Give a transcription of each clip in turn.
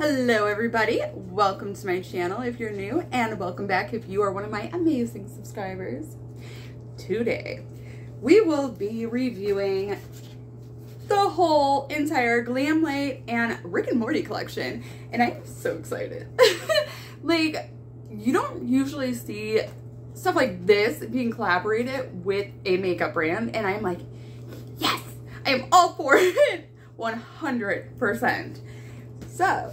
Hello everybody, welcome to my channel if you're new and welcome back if you are one of my amazing subscribers. Today, we will be reviewing the whole entire Glamlite and Rick and Morty collection and I'm so excited. like, you don't usually see stuff like this being collaborated with a makeup brand and I'm like, yes, I am all for it 100%. So,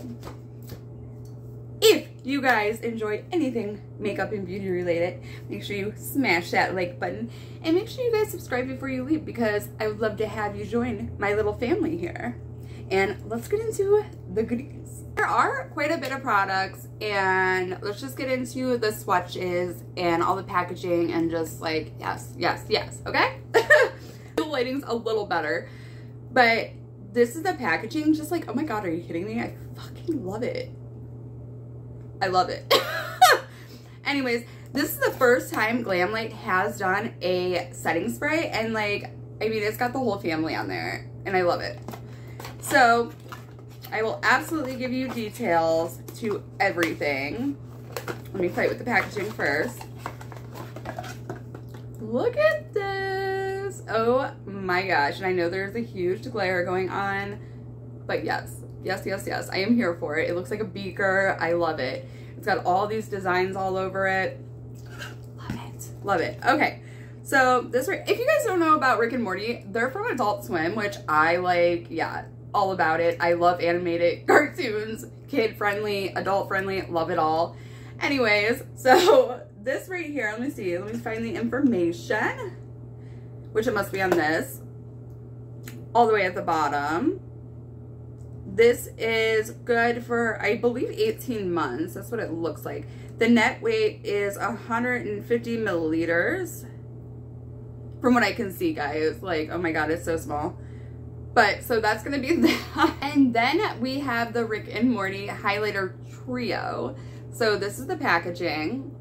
if you guys enjoy anything makeup and beauty related, make sure you smash that like button and make sure you guys subscribe before you leave because I would love to have you join my little family here. And let's get into the goodies. There are quite a bit of products and let's just get into the swatches and all the packaging and just like, yes, yes, yes, okay? the lighting's a little better, but this is the packaging. Just like, oh my God, are you kidding me? I fucking love it. I love it. Anyways, this is the first time Glamlite has done a setting spray and like, I mean, it's got the whole family on there and I love it. So I will absolutely give you details to everything. Let me fight with the packaging first. Look at this. Oh my gosh. And I know there's a huge glare going on, but yes, yes, yes, yes. I am here for it. It looks like a beaker. I love it. It's got all these designs all over it. Love it. Love it. Okay. So this, if you guys don't know about Rick and Morty, they're from Adult Swim, which I like, yeah, all about it. I love animated cartoons, kid friendly, adult friendly, love it all. Anyways, so this right here, let me see, let me find the information, which it must be on this, all the way at the bottom. This is good for, I believe, 18 months. That's what it looks like. The net weight is 150 milliliters. From what I can see, guys. Like, oh my god, it's so small. But, so that's going to be that. And then we have the Rick and Morty Highlighter Trio. So this is the packaging.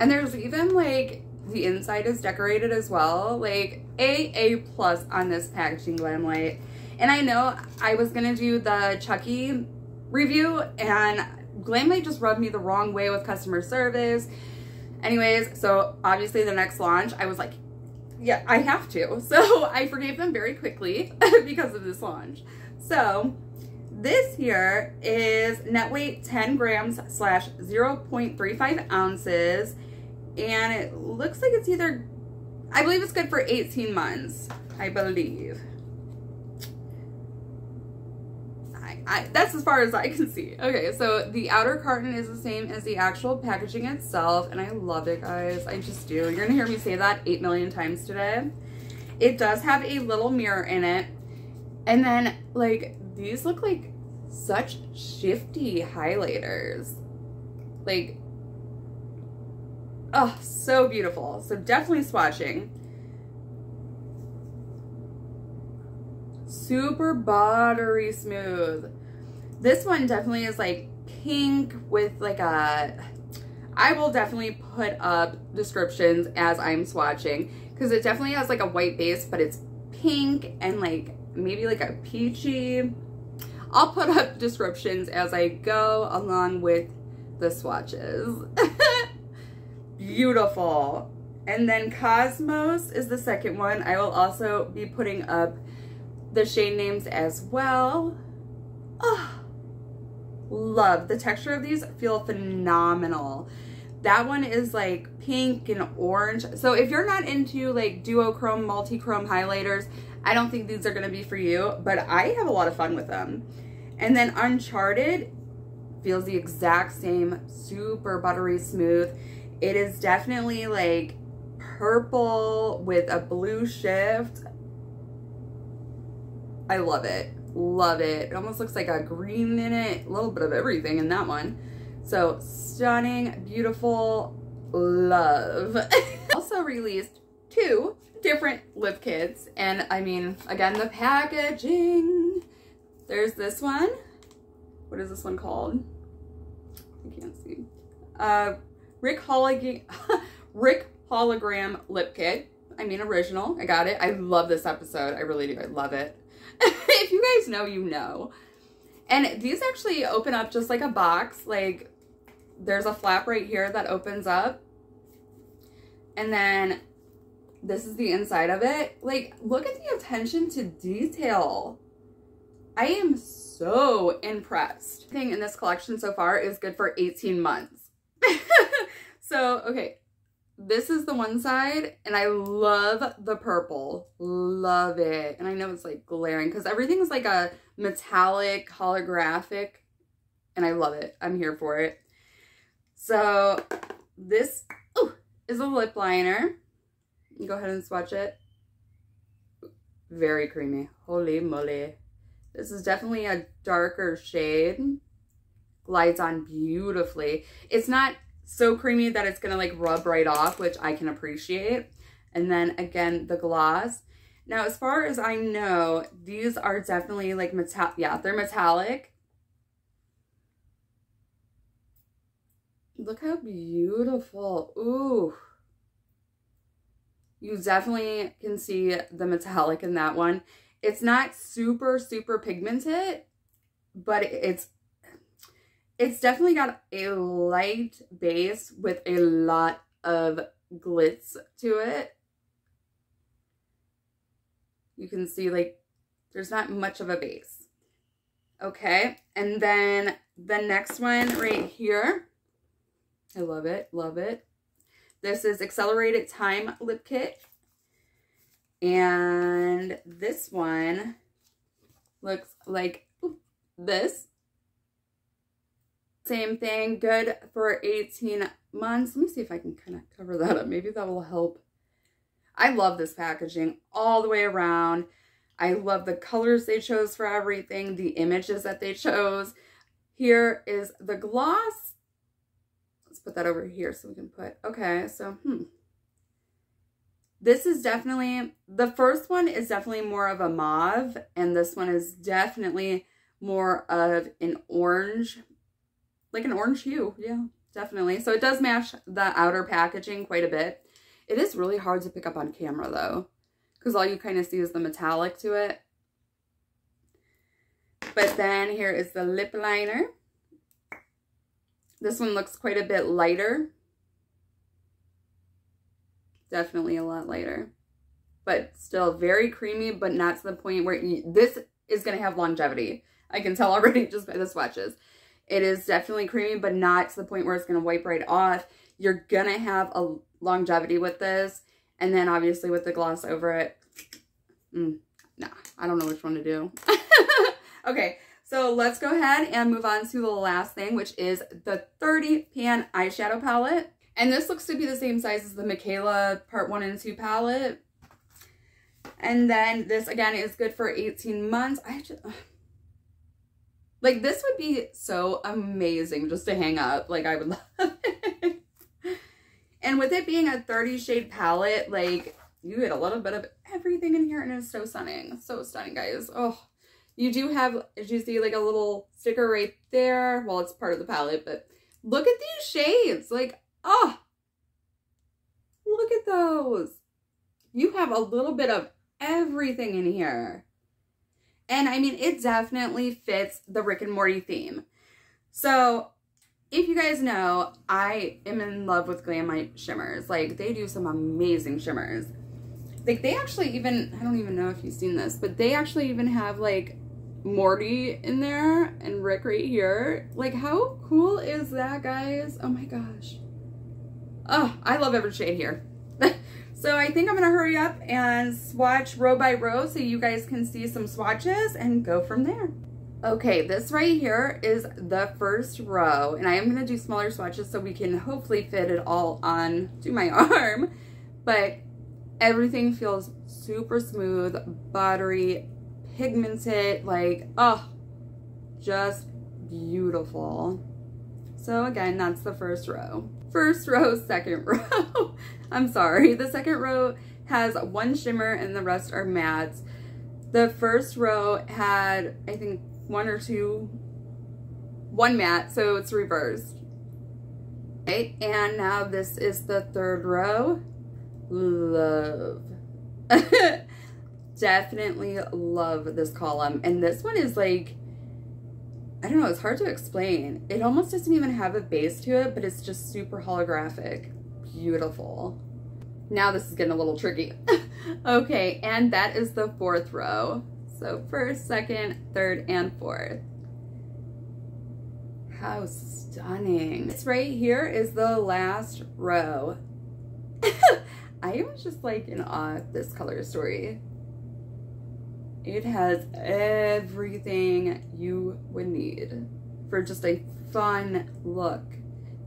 And there's even like the inside is decorated as well. Like A, A plus on this packaging Glamlite. And I know I was gonna do the Chucky review and Glamlite just rubbed me the wrong way with customer service. Anyways, so obviously the next launch, I was like, yeah, I have to. So I forgave them very quickly because of this launch. So this here is net weight 10 grams slash 0.35 ounces and it looks like it's either, I believe it's good for 18 months, I believe. I, that's as far as I can see. Okay, so the outer carton is the same as the actual packaging itself, and I love it, guys. I just do. You're gonna hear me say that 8 million times today. It does have a little mirror in it, and then, like, these look like such shifty highlighters. Like, Oh, so beautiful. So definitely swatching. Super buttery smooth. This one definitely is like pink with like a... I will definitely put up descriptions as I'm swatching because it definitely has like a white base, but it's pink and like maybe like a peachy. I'll put up descriptions as I go along with the swatches. beautiful. And then Cosmos is the second one. I will also be putting up the shade names as well. Oh, love. The texture of these feel phenomenal. That one is like pink and orange. So if you're not into like duochrome, multi-chrome highlighters, I don't think these are going to be for you, but I have a lot of fun with them. And then Uncharted feels the exact same, super buttery smooth. It is definitely like purple with a blue shift. I love it. Love it. It almost looks like a green in it. A little bit of everything in that one. So stunning, beautiful, love. also released two different lip kits. And I mean, again, the packaging. There's this one. What is this one called? I can't see. Uh, Rick Hologram, Rick Hologram Lip Kit. I mean, original. I got it. I love this episode. I really do. I love it. if you guys know, you know. And these actually open up just like a box. Like there's a flap right here that opens up. And then this is the inside of it. Like, look at the attention to detail. I am so impressed. Thing in this collection so far is good for 18 months. so, okay, this is the one side and I love the purple. Love it. And I know it's like glaring because everything's like a metallic holographic and I love it. I'm here for it. So this oh, is a lip liner. Go ahead and swatch it. Very creamy. Holy moly. This is definitely a darker shade. Glides on beautifully. It's not so creamy that it's going to like rub right off, which I can appreciate. And then again, the gloss. Now, as far as I know, these are definitely like metal. Yeah, they're metallic. Look how beautiful. Ooh. You definitely can see the metallic in that one. It's not super, super pigmented, but it's it's definitely got a light base with a lot of glitz to it. You can see like there's not much of a base. Okay, and then the next one right here. I love it, love it. This is Accelerated Time Lip Kit. And this one looks like this. Same thing, good for 18 months. Let me see if I can kind of cover that up. Maybe that will help. I love this packaging all the way around. I love the colors they chose for everything, the images that they chose. Here is the gloss. Let's put that over here so we can put, okay, so, hmm. This is definitely, the first one is definitely more of a mauve, and this one is definitely more of an orange like an orange hue. Yeah, definitely. So it does match the outer packaging quite a bit. It is really hard to pick up on camera though, because all you kind of see is the metallic to it. But then here is the lip liner. This one looks quite a bit lighter. Definitely a lot lighter. But still very creamy, but not to the point where you, this is going to have longevity. I can tell already just by the swatches. It is definitely creamy, but not to the point where it's going to wipe right off. You're going to have a longevity with this. And then obviously with the gloss over it, mm, nah, I don't know which one to do. okay, so let's go ahead and move on to the last thing, which is the 30 pan eyeshadow palette. And this looks to be the same size as the Mikayla part 1 and 2 palette. And then this, again, is good for 18 months. I just... Like this would be so amazing just to hang up. Like I would love it. and with it being a 30 shade palette, like you get a little bit of everything in here and it's so stunning. So stunning, guys. Oh, you do have, as you see, like a little sticker right there. Well, it's part of the palette, but look at these shades. Like, oh, look at those. You have a little bit of everything in here. And I mean, it definitely fits the Rick and Morty theme. So if you guys know, I am in love with Glamlite shimmers. Like they do some amazing shimmers. Like they actually even, I don't even know if you've seen this, but they actually even have like Morty in there and Rick right here. Like how cool is that guys? Oh my gosh. Oh, I love every shade here. So I think I'm to hurry up and swatch row by row so you guys can see some swatches and go from there. Okay, this right here is the first row, and I am to do smaller swatches so we can hopefully fit it all on to my arm, but everything feels super smooth, buttery, pigmented, like, oh, just beautiful. So again, that's the first row. First row, second row. I'm sorry. The second row has one shimmer and the rest are mattes. The first row had, I think, one or two, one matte, so it's reversed. Okay, and now this is the third row. Love. Definitely love this column. And this one is like, I don't know, it's hard to explain. It almost doesn't even have a base to it, but it's just super holographic. Beautiful. Now this is getting a little tricky. okay, and that is the fourth row. So first, second, third, and fourth. How stunning. This right here is the last row. I am just like in awe of this color story. It has everything you would need for just a fun look.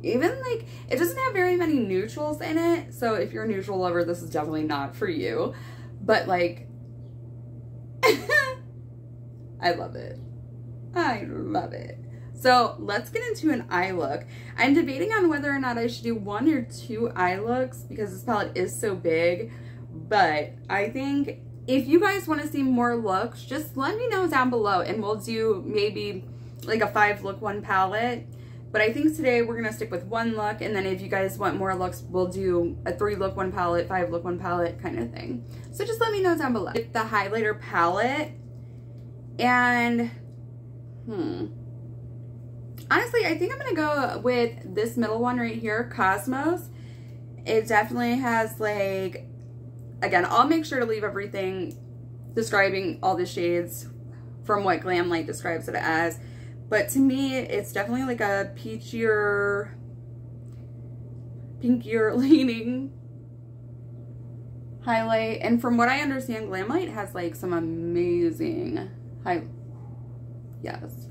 Even like, it doesn't have very many neutrals in it. So if you're a neutral lover, this is definitely not for you. But like, I love it. I love it. So let's get into an eye look. I'm debating on whether or not I should do one or two eye looks because this palette is so big. But I think if you guys want to see more looks, just let me know down below and we'll do maybe like a five look one palette. But I think today we're going to stick with one look and then if you guys want more looks, we'll do a three look one palette, five look one palette kind of thing. So just let me know down below. The highlighter palette and hmm honestly, I think I'm going to go with this middle one right here, Cosmos. It definitely has like, again, I'll make sure to leave everything describing all the shades from what Glamlite describes it as. But to me, it's definitely like a peachier, pinkier leaning highlight. And from what I understand, Glamlite has like some amazing high. Yes.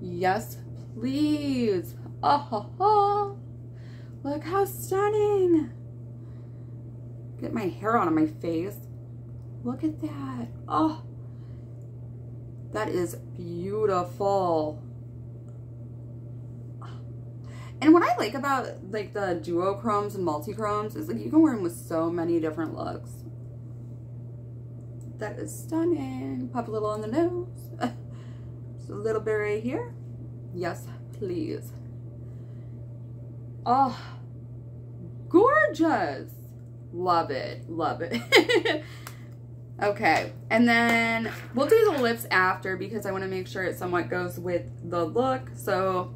Yes, please. Oh, oh, look how stunning. Get my hair on my face. Look at that. Oh, that is beautiful. And what I like about like the duochromes and multichromes is like you can wear them with so many different looks. That is stunning. Pop a little on the nose. Just a little bit right here. Yes, please. Oh, gorgeous. Love it. Love it. okay. And then we'll do the lips after because I want to make sure it somewhat goes with the look. So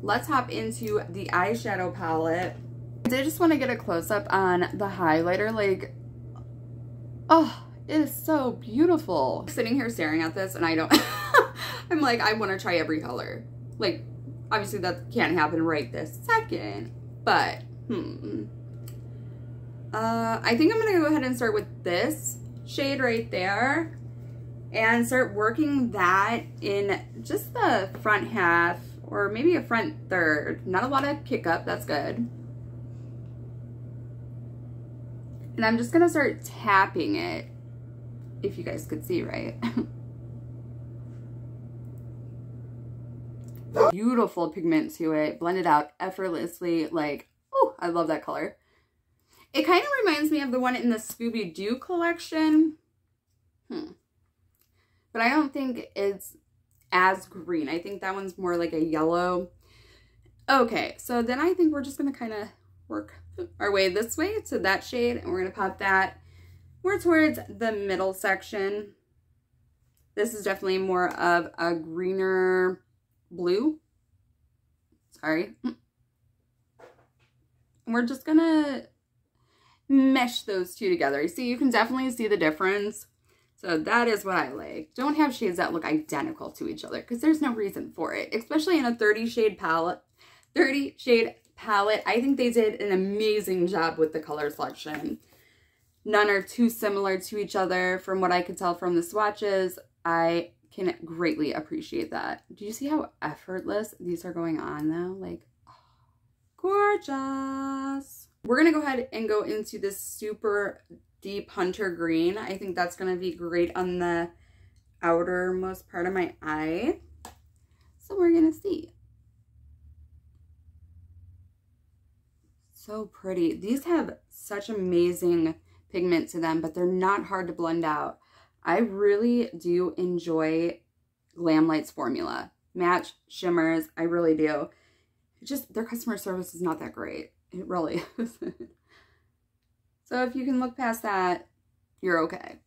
let's hop into the eyeshadow palette. I did just want to get a close-up on the highlighter. Like, oh, it is so beautiful. Sitting here staring at this and I don't, I'm like, I want to try every color. Like, obviously that can't happen right this second, but, hmm. Uh, I think I'm to go ahead and start with this shade right there and start working that in just the front half or maybe a front third. Not a lot of kick up, that's good. And I'm just to start tapping it, if you guys could see, right? Beautiful pigment to it, blended out effortlessly. Like, oh, I love that color. It kind reminds me of the one in the Scooby-Doo collection. Hmm. But I don't think it's as green. I think that one's more like a yellow. Okay, so then I think we're just going to kind of work our way this way to that shade. And we're going to pop that more towards the middle section. This is definitely more of a greener blue. Sorry. We're just gonna mesh those two together. See, you can definitely see the difference. So that is what I like. Don't have shades that look identical to each other because there's no reason for it, especially in a 30 shade palette. 30 shade palette. I think they did an amazing job with the color selection. None are too similar to each other from what I could tell from the swatches. I can greatly appreciate that. Do you see how effortless these are going on though? Like, oh, gorgeous. We're going to go ahead and go into this super deep hunter green. I think that's going to be great on the outermost part of my eye. So we're going to see. So pretty. These have such amazing pigment to them, but they're not hard to blend out. I really do enjoy Glamlite's formula. Match, shimmers, I really do. Just, their customer service is not that great. It really isn't. So if you can look past that, you're okay.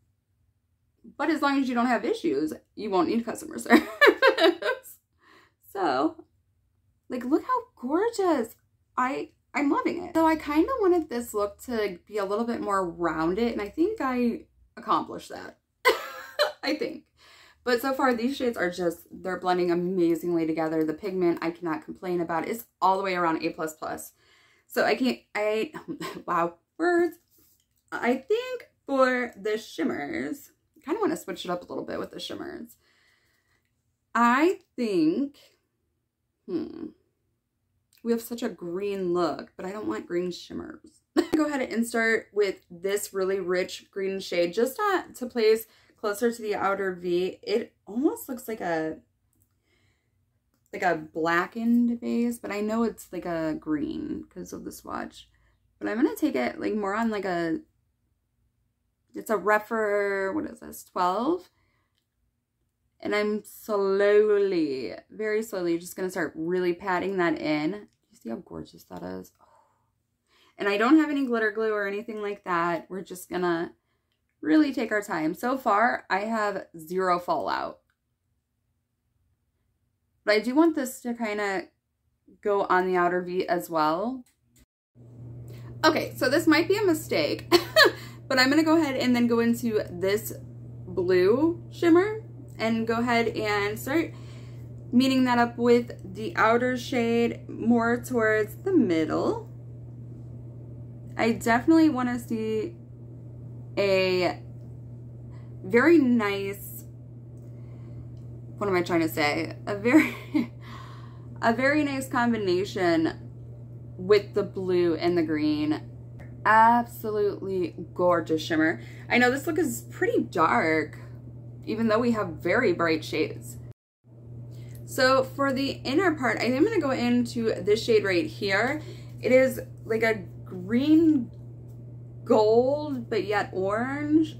But as long as you don't have issues, you won't need customer service. So, like, look how gorgeous. I, I'm loving it. So I kind of wanted this look to be a little bit more rounded, and I think I accomplished that. I think. But so far, these shades are just, they're blending amazingly together. The pigment, I cannot complain about. It's all the way around A++. So I can't, I, wow, words. I think for the shimmers, I kind of want to switch it up a little bit with the shimmers. I think, hmm, we have such a green look, but I don't want green shimmers. go ahead and start with this really rich green shade just to, to place closer to the outer V. It almost looks like a like a blackened base, but I know it's like a green because of the swatch. But I'm going to take it like more on like a, it's a Rephr, what is this, 12? And I'm slowly, very slowly, just going to start really patting that in. You see how gorgeous that is? And I don't have any glitter glue or anything like that. We're just going to really take our time. So far, I have zero fallout. But I do want this to kind of go on the outer V as well. Okay, so this might be a mistake, but I'm going to go ahead and then go into this blue shimmer and go ahead and start meeting that up with the outer shade more towards the middle. I definitely want to see a very nice, what am I trying to say? A very, a very nice combination with the blue and the green. Absolutely gorgeous shimmer. I know this look is pretty dark, even though we have very bright shades. So for the inner part, I I'm going to go into this shade right here. It is like a green gold, but yet orange.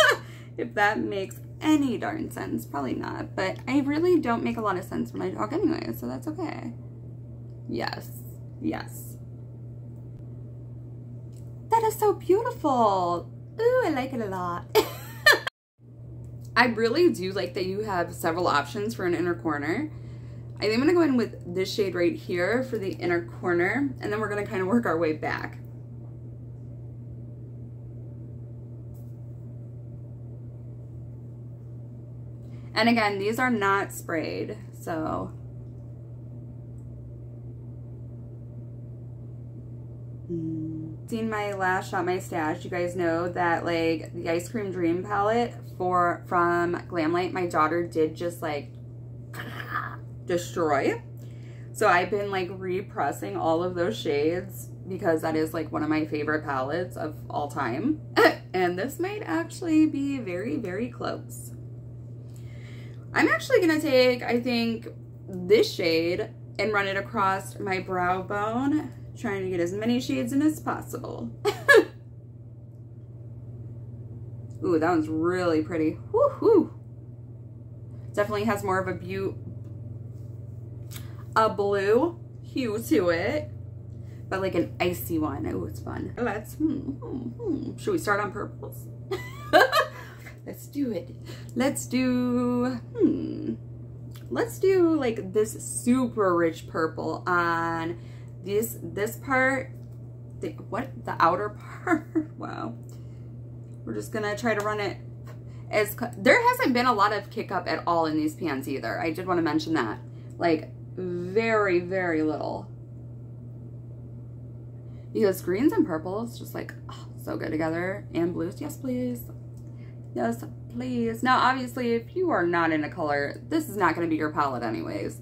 if that makes any darn sense. Probably not, but I really don't make a lot of sense when I talk anyway, so that's okay. Yes. Yes. That is so beautiful. Ooh, I like it a lot. I really do like that you have several options for an inner corner. I think I'm to go in with this shade right here for the inner corner, and then we're to kind of work our way back. And again, these are not sprayed, so hmm. Seen my last shot, my stash, you guys know that like the Ice Cream Dream palette for from Glamlite, my daughter did just like destroy. So I've been like repressing all of those shades because that is like one of my favorite palettes of all time. and this might actually be very, very close. I'm actually going to take, I think, this shade and run it across my brow bone trying to get as many shades in as possible. Ooh, that one's really pretty. Woohoo! Definitely has more of a butte, a blue hue to it, but like an icy one. Oh, it's fun. Let's, hmm, hmm, hmm. Should we start on purples? Let's do it. Let's do, hmm. Let's do like this super rich purple on this this part. The what? The outer part? Wow. We're just gonna try to run it as there hasn't been a lot of kick up at all in these pans either. I did want to mention that. Like very very little. Because greens and purples just like oh, so good together. And blues yes please yes please now obviously if you are not into color this is not going to be your palette anyways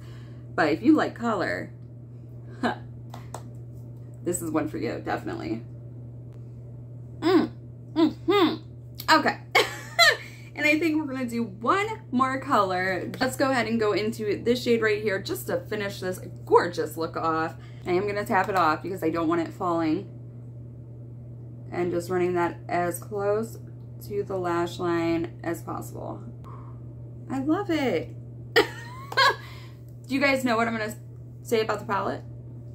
but if you like color this is one for you, definitely. Mm, mm, hmm. Okay. and I think we're going to do one more color. Let's go ahead and go into this shade right here just to finish this gorgeous look off. I am going to tap it off because I don't want it falling. And just running that as close to the lash line as possible. I love it. Do you guys know what I'm going to say about the palette?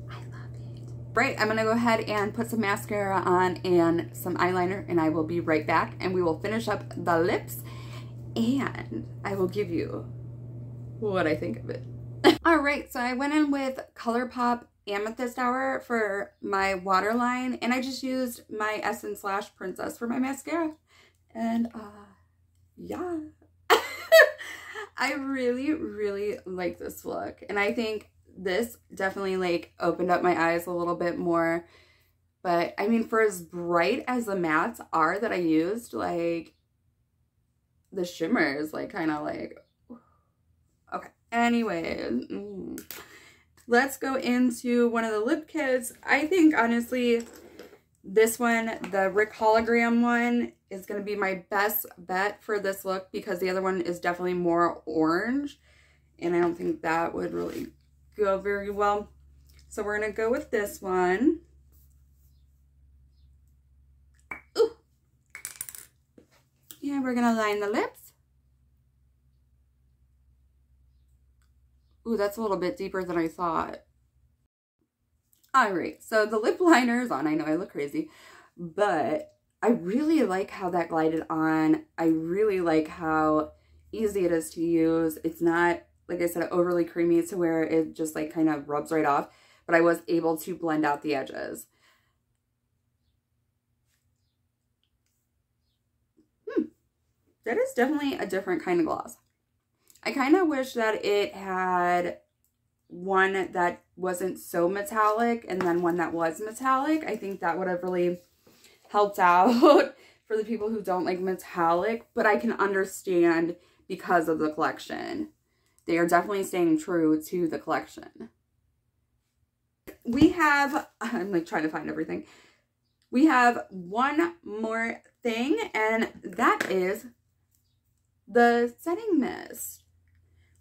I love it. Right, I'm gonna go ahead and put some mascara on and some eyeliner and I will be right back and we will finish up the lips and I will give you what I think of it. All right, so I went in with ColourPop Amethyst Hour for my waterline, and I just used my Essence Lash Princess for my mascara. And, uh, yeah. I really, really like this look. And I think this definitely, like, opened up my eyes a little bit more. But, I mean, for as bright as the mattes are that I used, like, the shimmer is, like, kind of like, okay. Anyway, mm. let's go into one of the lip kits. I think, honestly, this one, the Rick Hologram one, is going to be my best bet for this look because the other one is definitely more orange. And I don't think that would really go very well. So we're going to go with this one. Ooh. And we're going to line the lips. Ooh, that's a little bit deeper than I thought. All right, so the lip liner is on. I know I look crazy, but I really like how that glided on. I really like how easy it is to use. It's not, like I said, overly creamy to where it just like kind of rubs right off, but I was able to blend out the edges. Hmm. That is definitely a different kind of gloss. I kind of wish that it had one that wasn't so metallic and then one that was metallic. I think that would have really helped out for the people who don't like metallic, but I can understand because of the collection. They are definitely staying true to the collection. We have, I'm like trying to find everything. We have one more thing and that is the setting mist.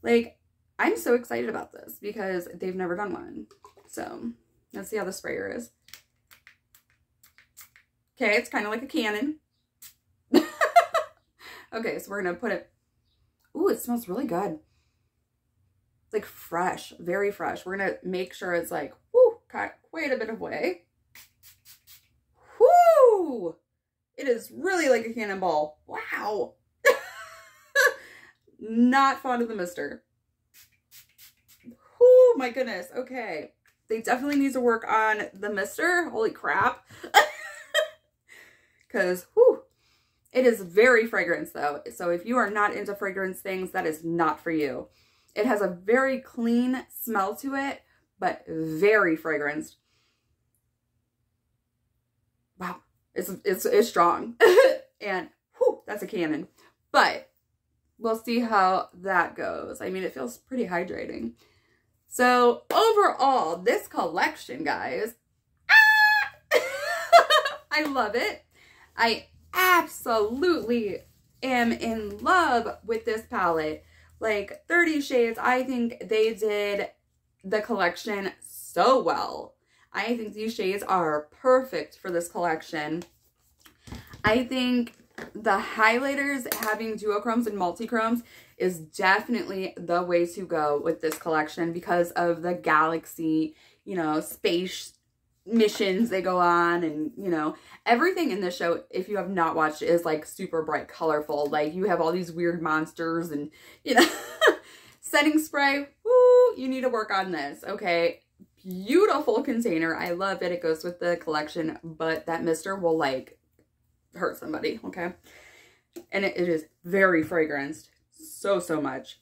Like, I'm so excited about this because they've never done one. So, let's see how the sprayer is. Okay, it's kind of like a cannon. okay, so we're going to put it... Ooh, it smells really good. Like fresh, very fresh. We're going to make sure it's like, whoo, quite a bit of way. Whoo! It is really like a cannonball. Wow. Not fond of the mister. Oh my goodness. Okay. They definitely need to work on the mister. Holy crap. Because, whew, it is very fragrance though. So if you are not into fragrance things, that is not for you. It has a very clean smell to it, but very fragranced. Wow. It's, it's, it's strong. and, whew, that's a cannon. But we'll see how that goes. I mean, it feels pretty hydrating. So overall, this collection, guys, ah! I love it. I absolutely am in love with this palette. Like 30 Shades, I think they did the collection so well. I think these shades are perfect for this collection. I think the highlighters having duochromes and multichromes is definitely the way to go with this collection because of the galaxy, you know, space missions they go on and you know everything in this show if you have not watched is like super bright colorful. Like you have all these weird monsters and you know setting spray. Woo! You need to work on this. Okay. Beautiful container. I love it. It goes with the collection but that mister will like hurt somebody, okay? And it, it is very fragranced, so, so much.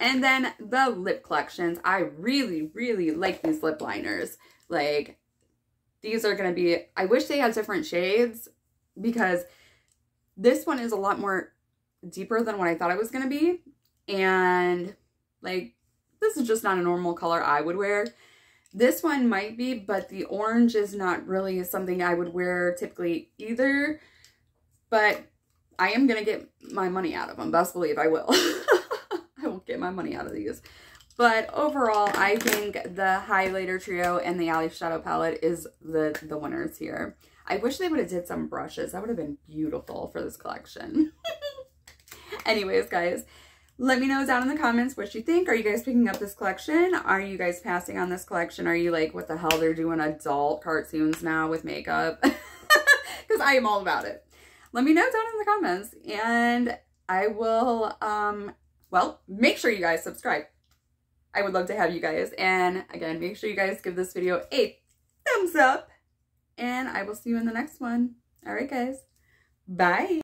And then the lip collections. I really, really like these lip liners. Like, these are going to be, I wish they had different shades because this one is a lot more deeper than what I thought it was going to be. And, like, this is just not a normal color I would wear. This one might be, but the orange is not really something I would wear typically either. But I am going to get my money out of them. Best believe I will. I won't get my money out of these. But overall, I think the highlighter trio and the Alley Shadow palette is the, the winners here. I wish they would have did some brushes. That would have been beautiful for this collection. Anyways, guys, let me know down in the comments what you think. Are you guys picking up this collection? Are you guys passing on this collection? Are you like, what the hell, they're doing adult cartoons now with makeup? Because I am all about it let me know down in the comments and I will, um, well, make sure you guys subscribe. I would love to have you guys. And again, make sure you guys give this video a thumbs up. And I will see you in the next one. All right, guys. Bye.